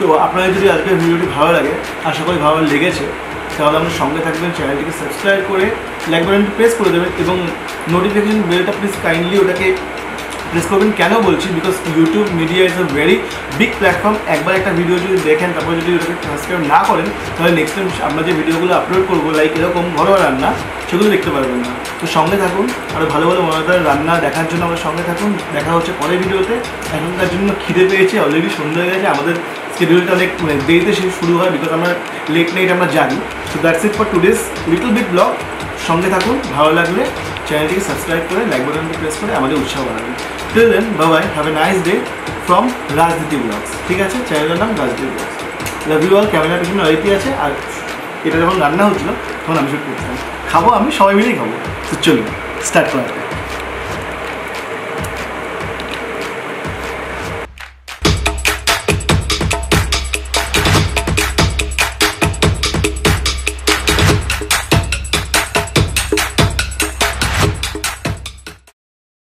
তো আপনাদের যদি আজকের ভিডিওটি ভালো লাগে, আশা করি ভালো লেগেছে, তাহলে আপনার সঙ্গে থাকবেন, চ্যানেলটিকে সাবস্ক্রাইব করে লাইক বাটনটি প্রেস করে দেবেন এবং নোটিফিকেশন বেলটা প্লিজ কাইন্ডলি ওটাকে প্রেস করবেন। কেন বলছি? Because YouTube media is a very big platform একবার একটা ভিডিও যদি দেখেন, তারপর যদি ওটাকে সাবস্ক্রাইব না করেন, তাহলে নেক্সট টাইম আমরা যে ভিডিওগুলো আপলোড করব লাইক এরকম ঘরোয়া রান্না, সেগুলো দেখতে পারবেন না। তো সঙ্গে থাকুন আরও ভালো ভালো মজাদার রান্না দেখার জন্য আমরা সঙ্গে থাকুন। দেখা হচ্ছে পরের ভিডিওতে এখনকার জন্য খিদে পেয়েছে অলরেডি সন্ধ্যা হয়ে গেছে, আমাদের শিডিউলটা অনেক মানে দেরিতে শুরু হয় বিকজ আমরা লেট নাইট আমরা জানি। So that's it for today's little bit blog সঙ্গে থাকুন, ভালো লাগলে চ্যানেলটিকে সাবস্ক্রাইব করে লাইক বাটনটি প্রেস করে আমাদের উৎসাহ বাড়াবেন। Till then Babai have a nice day from রাজনীতি ব্লগস ঠিক আছে? চ্যানেলের নাম Rajniti blogs love you all ক্যামেরার পিছনে অরিতি আছে। আর এটা যখন রান্না হচ্ছিল, তখন আমি শুট করছিলাম। খাব আমি, সবাই মিলেই খাব। তো চলুন স্টার্ট করা।